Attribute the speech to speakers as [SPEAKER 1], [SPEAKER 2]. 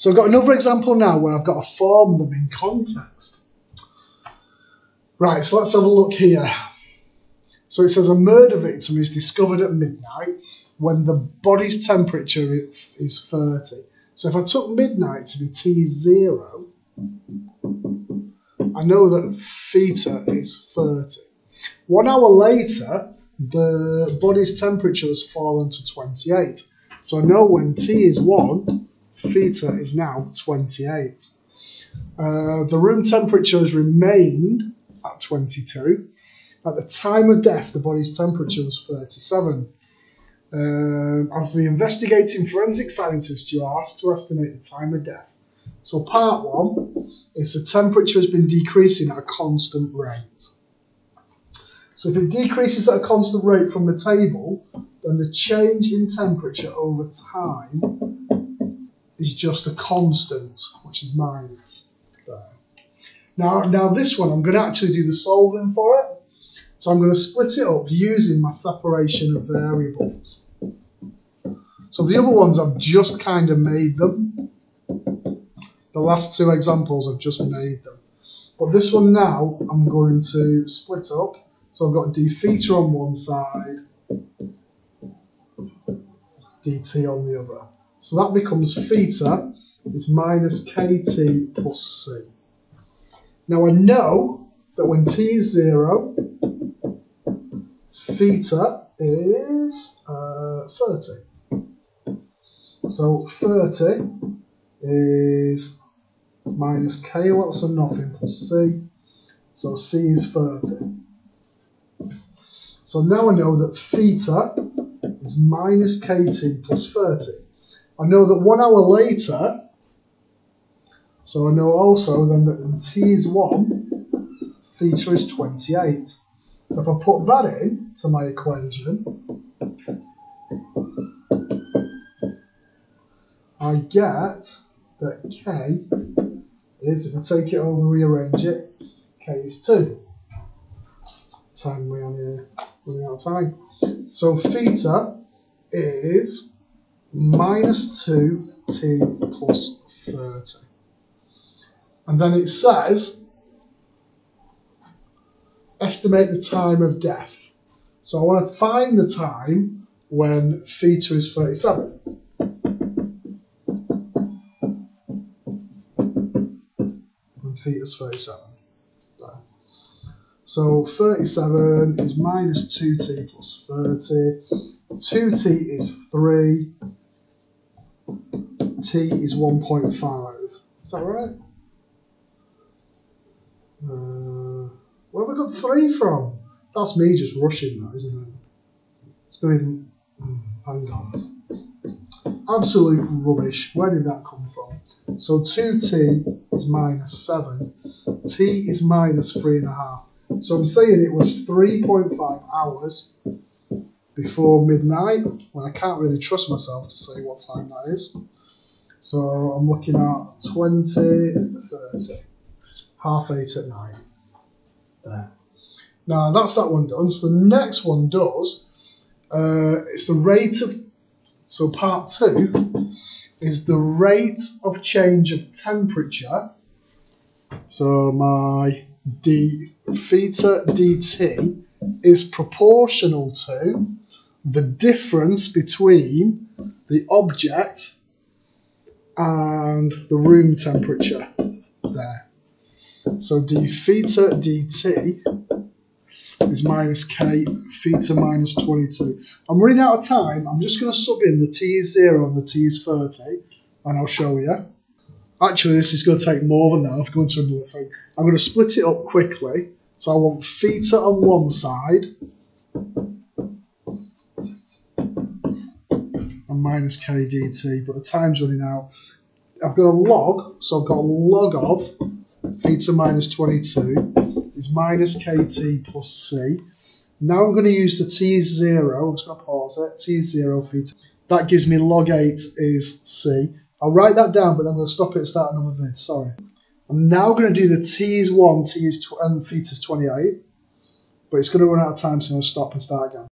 [SPEAKER 1] So I've got another example now where I've got to form them in context. Right, so let's have a look here. So it says a murder victim is discovered at midnight when the body's temperature is 30. So if I took midnight to be T0, I know that theta is 30. One hour later, the body's temperature has fallen to 28. So I know when T is 1, theta is now 28. Uh, the room temperature has remained at 22. At the time of death, the body's temperature was 37. Um, as the investigating forensic scientist, you are asked to estimate the time of death. So, part one is the temperature has been decreasing at a constant rate. So, if it decreases at a constant rate from the table, then the change in temperature over time is just a constant, which is minus there. Now, now this one, I'm going to actually do the solving for it. So I'm going to split it up using my separation of variables. So the other ones I've just kind of made them. The last two examples I've just made them. But this one now I'm going to split up. So I've got d theta on one side, dt on the other. So that becomes theta is minus kt plus c. Now I know that when t is 0, theta is uh, 30. So 30 is minus k lots of nothing plus c. So c is 30. So now I know that theta is minus kt plus 30. I know that one hour later, so I know also then that t is 1, theta is 28. So if I put that in to my equation, I get that k is, if I take it over and rearrange it, k is 2. Time we on here, running out of time. So theta is minus 2t plus 30. And then it says estimate the time of death. So I want to find the time when theta is 37. When theta is 37. So 37 is minus 2t plus 30. 2t is 3. T is 1.5. Is that right? Uh, where have I got 3 from? That's me just rushing that, isn't it? It's going, mm, hang on. Absolute rubbish. Where did that come from? So 2t is minus 7. t is minus 3.5. So I'm saying it was 3.5 hours before midnight when I can't really trust myself to say what time that is. So I'm looking at 20, 30, half eight at night. There. Now that's that one done. So the next one does, uh, it's the rate of, so part two is the rate of change of temperature. So my d theta dt is proportional to the difference between the object and the room temperature there. So d theta dt is minus k theta minus 22. I'm running out of time. I'm just going to sub in the t is 0 and the t is 30 and I'll show you. Actually, this is going to take more than that. I've gone to another thing. I'm going to split it up quickly. So I want theta on one side and minus KDT, but the time's running out. I've got a log, so I've got a log of theta minus 22 is minus kt plus c. Now I'm going to use the t is 0, I'm just going to pause it, t is 0 theta. That gives me log 8 is c. I'll write that down, but I'm going to stop it and start another vid. Sorry. I'm now going to do the t is 1, t is and theta is 28. But it's going to run out of time, so I'm going to stop and start again.